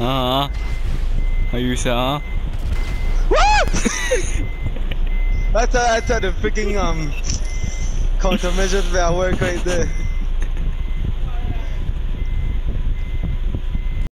Uh huh. Are you sure? That's how, that's how the freaking um countermeasures that work right there.